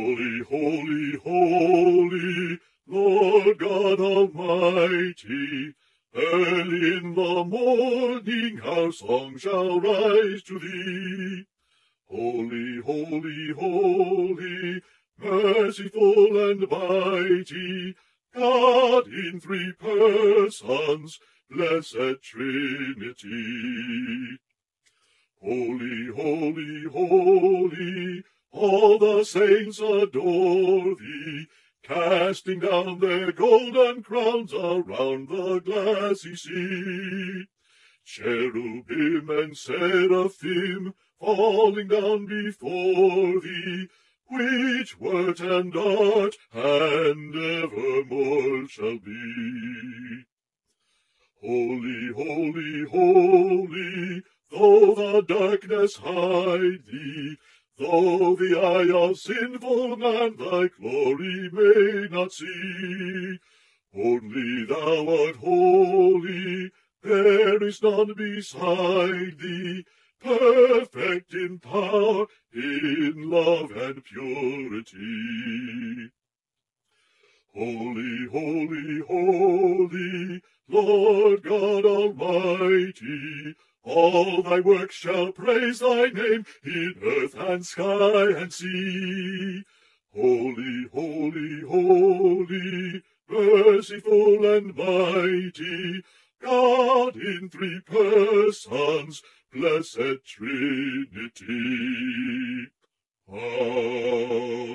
Holy, holy, holy, Lord God Almighty, early in the morning our song shall rise to thee. Holy, holy, holy, merciful and mighty, God in three persons, blessed Trinity. Holy, holy, holy, all the saints adore thee, casting down their golden crowns around the glassy sea. Cherubim and seraphim falling down before thee, which wert and art and evermore shall be. Holy, holy, holy, though the darkness hide thee, though the eye of sinful man thy glory may not see, only thou art holy, there is none beside thee, perfect in power, in love and purity. Holy, holy, holy, Lord God all thy works shall praise thy name in earth and sky and sea. Holy, holy, holy, merciful and mighty, God in three persons, blessed Trinity. Amen.